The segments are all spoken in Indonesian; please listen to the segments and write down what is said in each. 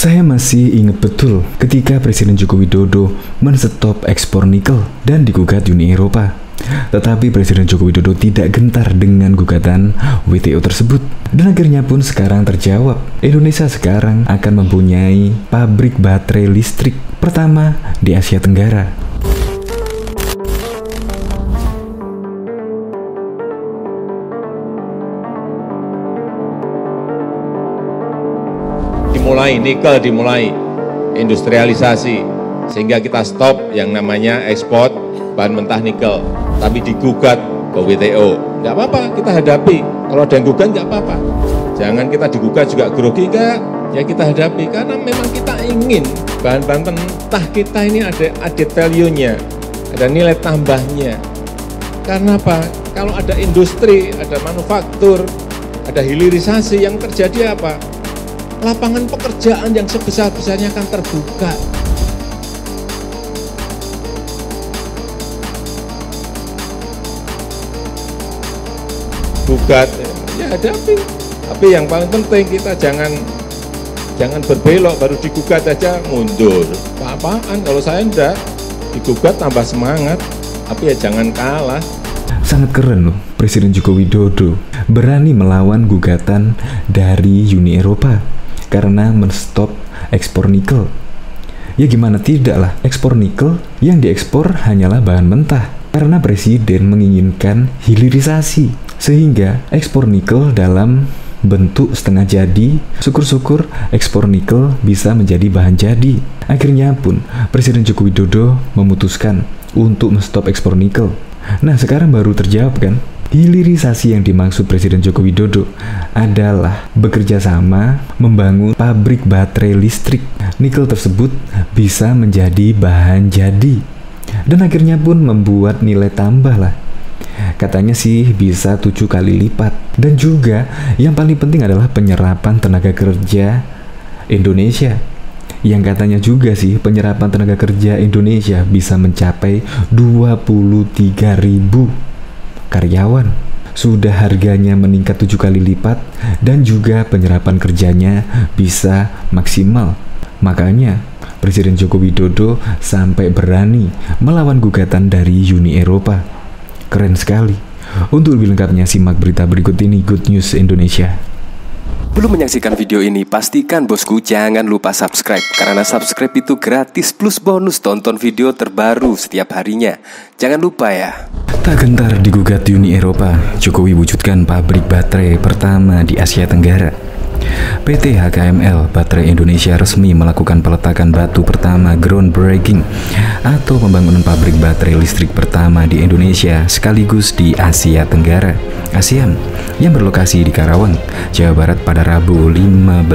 Saya masih ingat betul ketika Presiden Joko Widodo menstop ekspor nikel dan digugat Uni Eropa. Tetapi Presiden Joko Widodo tidak gentar dengan gugatan WTO tersebut. Dan akhirnya pun sekarang terjawab. Indonesia sekarang akan mempunyai pabrik baterai listrik pertama di Asia Tenggara. Dimulai nikel dimulai industrialisasi sehingga kita stop yang namanya ekspor bahan mentah nikel. Tapi digugat ke WTO nggak apa-apa kita hadapi. Kalau ada yang gugat nggak apa-apa. Jangan kita digugat juga grogi enggak ya kita hadapi. Karena memang kita ingin bahan-bahan mentah kita ini ada added value-nya ada nilai tambahnya. Karena apa? Kalau ada industri ada manufaktur ada hilirisasi yang terjadi apa lapangan pekerjaan yang sebesar-besarnya akan terbuka. Gugat, ya hadapi. Tapi yang paling penting kita jangan jangan berbelok baru digugat aja mundur. Apa-apaan kalau saya enggak digugat tambah semangat. Tapi ya jangan kalah. Sangat keren loh Presiden Joko Widodo berani melawan gugatan dari Uni Eropa karena menstop ekspor nikel. Ya gimana tidak lah, ekspor nikel yang diekspor hanyalah bahan mentah karena presiden menginginkan hilirisasi sehingga ekspor nikel dalam bentuk setengah jadi, syukur-syukur ekspor nikel bisa menjadi bahan jadi. Akhirnya pun Presiden Joko Widodo memutuskan untuk menstop ekspor nikel. Nah sekarang baru terjawab kan Hilirisasi yang dimaksud Presiden Joko Widodo adalah bekerja sama membangun pabrik baterai listrik. Nikel tersebut bisa menjadi bahan jadi dan akhirnya pun membuat nilai tambah lah. Katanya sih bisa tujuh kali lipat dan juga yang paling penting adalah penyerapan tenaga kerja Indonesia yang katanya juga sih penyerapan tenaga kerja Indonesia bisa mencapai 23 ribu karyawan sudah harganya meningkat tujuh kali lipat dan juga penyerapan kerjanya bisa maksimal. Makanya Presiden Joko Widodo sampai berani melawan gugatan dari Uni Eropa. Keren sekali. Untuk lebih lengkapnya simak berita berikut ini Good News Indonesia. Belum menyaksikan video ini, pastikan bosku jangan lupa subscribe Karena subscribe itu gratis plus bonus tonton video terbaru setiap harinya. Jangan lupa ya. Tak gentar digugat Uni Eropa, Jokowi wujudkan pabrik baterai pertama di Asia Tenggara PT HKML Baterai Indonesia resmi melakukan peletakan batu pertama groundbreaking atau pembangunan pabrik baterai listrik pertama di Indonesia sekaligus di Asia Tenggara ASEAN yang berlokasi di Karawang, Jawa Barat pada Rabu 15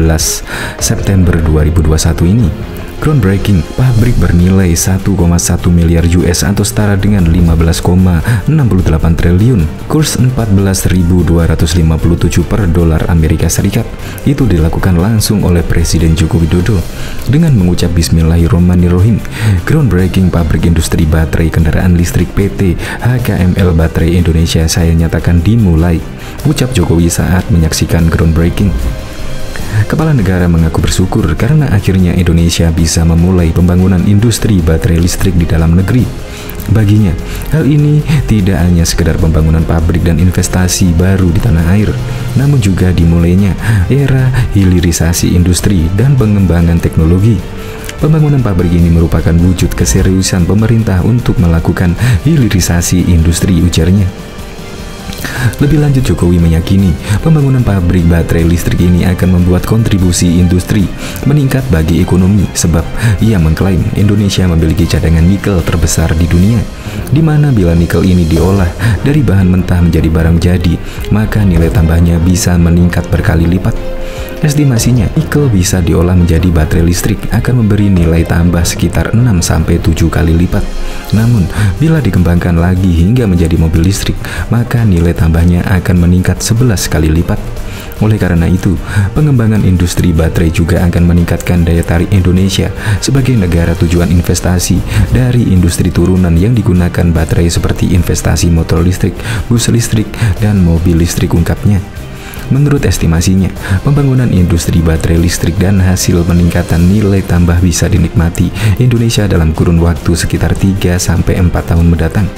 September 2021 ini. Groundbreaking, pabrik bernilai 1,1 miliar US atau setara dengan 15,68 triliun, kurs 14.257 per dolar Amerika Serikat. Itu dilakukan langsung oleh Presiden Joko Widodo dengan mengucap Bismillahirrahmanirrahim. Groundbreaking pabrik industri baterai kendaraan listrik PT HKML Baterai Indonesia saya nyatakan dimulai. Ucap Jokowi saat menyaksikan groundbreaking. Kepala negara mengaku bersyukur karena akhirnya Indonesia bisa memulai pembangunan industri baterai listrik di dalam negeri. Baginya, hal ini tidak hanya sekedar pembangunan pabrik dan investasi baru di tanah air, namun juga dimulainya era hilirisasi industri dan pengembangan teknologi. Pembangunan pabrik ini merupakan wujud keseriusan pemerintah untuk melakukan hilirisasi industri ujarnya. Lebih lanjut Jokowi meyakini pembangunan pabrik baterai listrik ini akan membuat kontribusi industri meningkat bagi ekonomi sebab ia mengklaim Indonesia memiliki cadangan nikel terbesar di dunia di mana bila nikel ini diolah dari bahan mentah menjadi barang jadi maka nilai tambahnya bisa meningkat berkali lipat Estimasinya, nikel bisa diolah menjadi baterai listrik akan memberi nilai tambah sekitar 6-7 kali lipat. Namun, bila dikembangkan lagi hingga menjadi mobil listrik, maka nilai tambahnya akan meningkat 11 kali lipat. Oleh karena itu, pengembangan industri baterai juga akan meningkatkan daya tarik Indonesia sebagai negara tujuan investasi dari industri turunan yang digunakan baterai seperti investasi motor listrik, bus listrik, dan mobil listrik ungkapnya. Menurut estimasinya, pembangunan industri baterai listrik dan hasil peningkatan nilai tambah bisa dinikmati Indonesia dalam kurun waktu sekitar 3-4 tahun mendatang.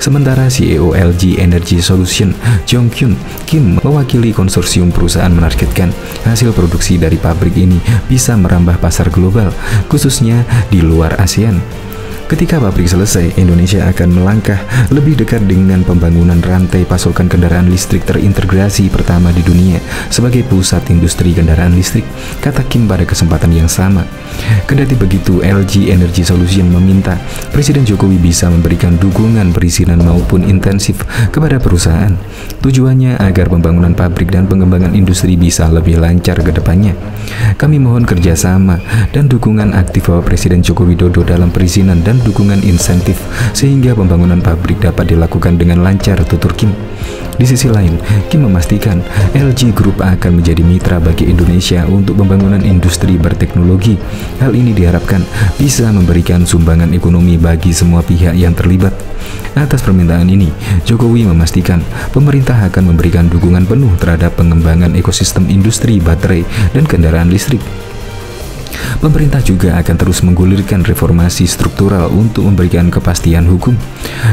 Sementara CEO LG Energy Solution, Jong Kyun Kim mewakili konsorsium perusahaan menargetkan hasil produksi dari pabrik ini bisa merambah pasar global, khususnya di luar ASEAN. Ketika pabrik selesai, Indonesia akan melangkah lebih dekat dengan pembangunan rantai pasokan kendaraan listrik terintegrasi pertama di dunia sebagai pusat industri kendaraan listrik, kata Kim pada kesempatan yang sama. Kendati begitu, LG Energy Solution meminta Presiden Jokowi bisa memberikan dukungan perizinan maupun intensif kepada perusahaan. Tujuannya agar pembangunan pabrik dan pengembangan industri bisa lebih lancar ke depannya. Kami mohon kerjasama dan dukungan aktif Bapak Presiden Joko Widodo dalam perizinan dan dukungan insentif sehingga pembangunan pabrik dapat dilakukan dengan lancar tutur Kim. Di sisi lain, Kim memastikan LG Group akan menjadi mitra bagi Indonesia untuk pembangunan industri berteknologi. Hal ini diharapkan bisa memberikan sumbangan ekonomi bagi semua pihak yang terlibat. Atas permintaan ini, Jokowi memastikan pemerintah akan memberikan dukungan penuh terhadap pengembangan ekosistem industri baterai dan kendaraan listrik. Pemerintah juga akan terus menggulirkan reformasi struktural untuk memberikan kepastian hukum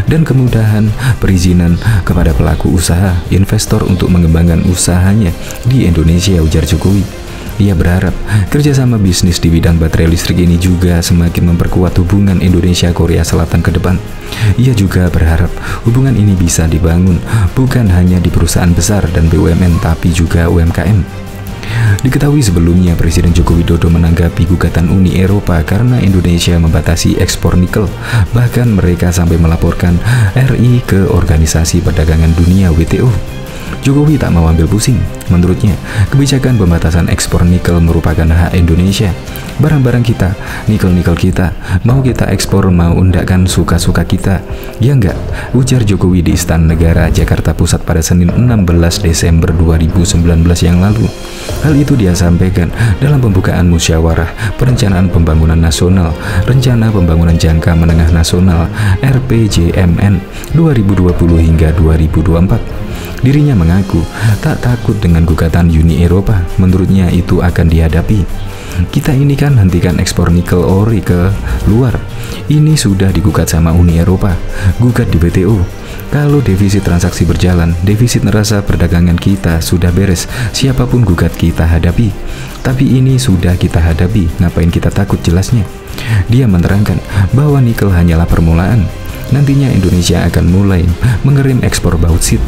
dan kemudahan perizinan kepada pelaku usaha, investor untuk mengembangkan usahanya di Indonesia, ujar Jokowi. Ia berharap kerjasama bisnis di bidang baterai listrik ini juga semakin memperkuat hubungan Indonesia-Korea Selatan ke depan. Ia juga berharap hubungan ini bisa dibangun bukan hanya di perusahaan besar dan BUMN tapi juga UMKM. Diketahui sebelumnya Presiden Joko Widodo menanggapi gugatan Uni Eropa karena Indonesia membatasi ekspor nikel. Bahkan mereka sampai melaporkan RI ke Organisasi Perdagangan Dunia WTO. Jokowi tak mau ambil pusing. Menurutnya, kebijakan pembatasan ekspor nikel merupakan hak Indonesia. Barang-barang kita, nikel-nikel kita, mau kita ekspor mau undakkan suka-suka kita. Ya enggak, ujar Jokowi di Istana Negara Jakarta Pusat pada Senin 16 Desember 2019 yang lalu. Hal itu dia sampaikan dalam pembukaan musyawarah perencanaan pembangunan nasional, rencana pembangunan jangka menengah nasional RPJMN 2020 hingga 2024. Dirinya mengaku tak takut dengan gugatan Uni Eropa. Menurutnya itu akan dihadapi. Kita ini kan hentikan ekspor nikel ori ke luar. Ini sudah digugat sama Uni Eropa, gugat di WTO. Kalau defisit transaksi berjalan, defisit neraca perdagangan kita sudah beres. Siapa pun gugat kita hadapi. Tapi ini sudah kita hadapi, ngapain kita takut jelasnya? Dia menerangkan bahwa nikel hanyalah permulaan. Nantinya Indonesia akan mulai mengerim ekspor bautsit.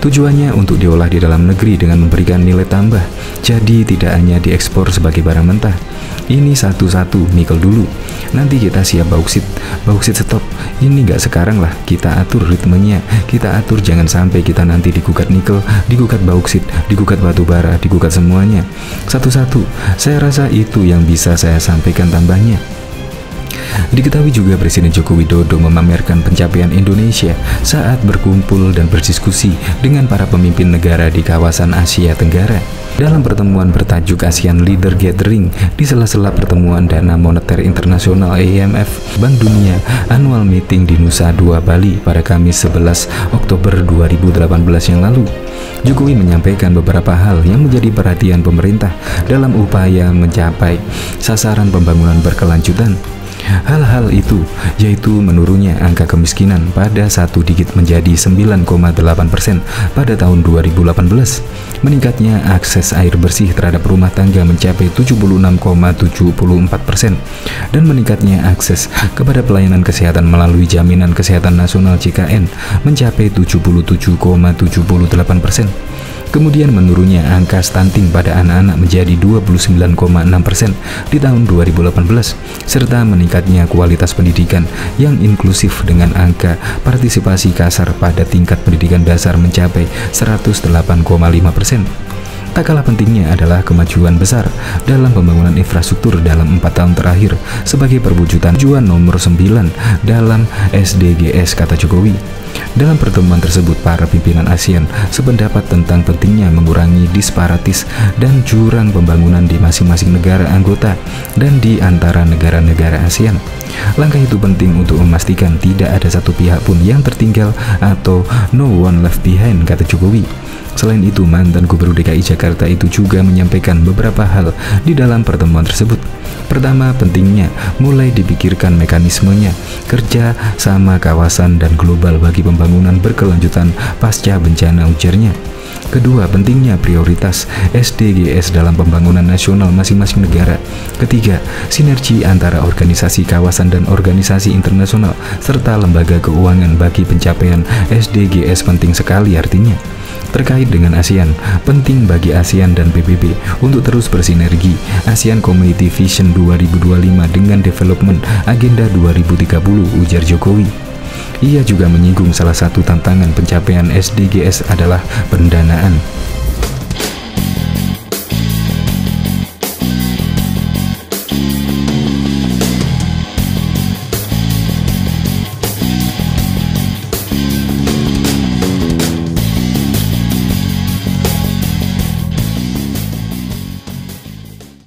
Tujuannya untuk diolah di dalam negeri dengan memberikan nilai tambah, jadi tidak hanya diekspor sebagai barang mentah. Ini satu-satu nikel dulu. Nanti kita siap bauksit, bauksit stop. Ini nggak sekarang lah, kita atur ritmenya. Kita atur jangan sampai kita nanti digugat nikel, digugat bauksit, digugat batu bara, digugat semuanya. Satu-satu. Saya rasa itu yang bisa saya sampaikan tambahnya. Diketahui juga Presiden Joko Widodo memamerkan pencapaian Indonesia saat berkumpul dan berdiskusi dengan para pemimpin negara di kawasan Asia Tenggara. Dalam pertemuan bertajuk ASEAN Leader Gathering di sela-sela pertemuan Dana Moneter Internasional IMF Bank Dunia Annual Meeting di Nusa Dua Bali pada Kamis 11 Oktober 2018 yang lalu. Jokowi menyampaikan beberapa hal yang menjadi perhatian pemerintah dalam upaya mencapai sasaran pembangunan berkelanjutan Hal-hal itu yaitu menurunnya angka kemiskinan pada satu digit menjadi 9,8% pada tahun 2018, meningkatnya akses air bersih terhadap rumah tangga mencapai 76,74% dan meningkatnya akses kepada pelayanan kesehatan melalui Jaminan Kesehatan Nasional JKN mencapai 77,78%. Kemudian menurunnya angka stunting pada anak-anak menjadi 29,6% di tahun 2018 serta meningkatnya kualitas pendidikan yang inklusif dengan angka partisipasi kasar pada tingkat pendidikan dasar mencapai 108,5%. Tak kalah pentingnya adalah kemajuan besar dalam pembangunan infrastruktur dalam empat tahun terakhir sebagai perwujudan tujuan nomor 9 dalam SDGs kata Jokowi. Dalam pertemuan tersebut, para pimpinan ASEAN sependapat tentang pentingnya mengurangi disparatis dan jurang pembangunan di masing-masing negara anggota dan di antara negara-negara ASEAN. Langkah itu penting untuk memastikan tidak ada satu pihak pun yang tertinggal atau no one left behind, kata Jokowi. Selain itu, mantan Gubernur DKI Jakarta itu juga menyampaikan beberapa hal di dalam pertemuan tersebut. Pertama, pentingnya mulai dipikirkan mekanismenya, kerja sama kawasan dan global bagi pembangunan berkelanjutan pasca bencana ujarnya. Kedua, pentingnya prioritas SDGs dalam pembangunan nasional masing-masing negara. Ketiga, sinergi antara organisasi kawasan dan organisasi internasional serta lembaga keuangan bagi pencapaian SDGs penting sekali artinya. Terkait dengan ASEAN, penting bagi ASEAN dan PBB untuk terus bersinergi ASEAN Community Vision 2025 dengan Development Agenda 2030 ujar Jokowi. Ia juga menyinggung salah satu tantangan pencapaian SDGs adalah pendanaan.